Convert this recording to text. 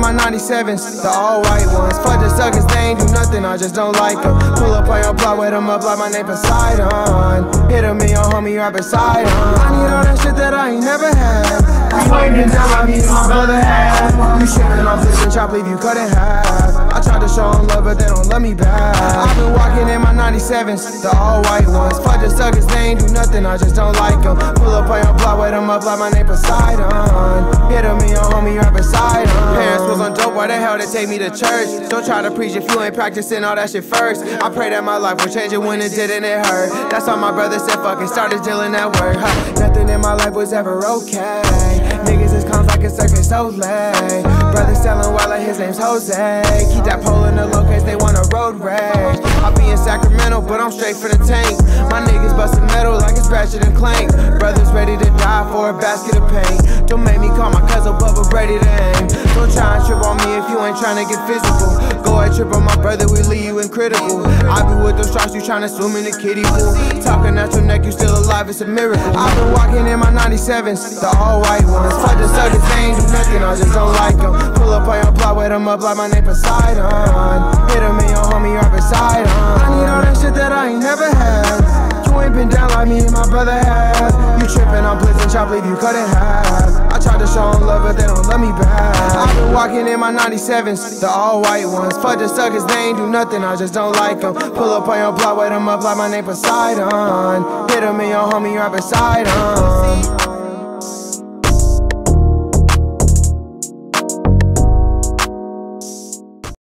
my 97s, the all white ones. Fuck the suckers, they ain't do nothing, I just don't like them. Pull up on your block, wet them up like my name Poseidon. Hit a million, homie, right beside him. I need all that shit that I ain't never had. You been down like me and my brother had. You shipping off this and chop, leave you cut in half. I tried to show them love, but they don't love me back. I've been walking in my 97s, the all white ones. Fuck the suckers, they ain't do nothing, I just don't like them. Pull up on your block, wet them up like my name Poseidon. Hit a million, they take me to church? Don't try to preach if you ain't practicing all that shit first. I pray that my life will change it when it didn't, it hurt. That's all my brother said fuck it, started dealing that work. Huh. Nothing in my life was ever okay. Niggas is clowns like a circus Olay. Brother selling like his name's Jose. Keep that pole in the low case they want a road rage. I be in Sacramento, but I'm straight for the tank. My niggas busting metal like it's Ratchet and Clank. Brothers ready to die for a basket of pain. Don't make me call my cousin Bubba ready to aim. Try and trip on me if you ain't trying to get physical. Go ahead, trip on my brother, we leave you in critical. I be with those stripes, you trying to swim in the kiddie pool. Talking at your neck, you still alive, it's a miracle. I've been walking in my 97s, the all white ones. Fuck the suckers, they ain't do nothing, I just don't like them. Pull up on your block, wet them up like my name Poseidon. Hit a million, homie, right beside him. I need all that shit that I ain't never had. You ain't been down like me and my brother have. You tripping, I'm blitzing, chop, leave you cut in half. I tried to show them love, but they don't love me back. Walking in my 97s, the all white ones. Fuck the suckers, they ain't do nothing, I just don't like them. Pull up on your block, wet them up like my name Poseidon. Hit a your homie, right beside him.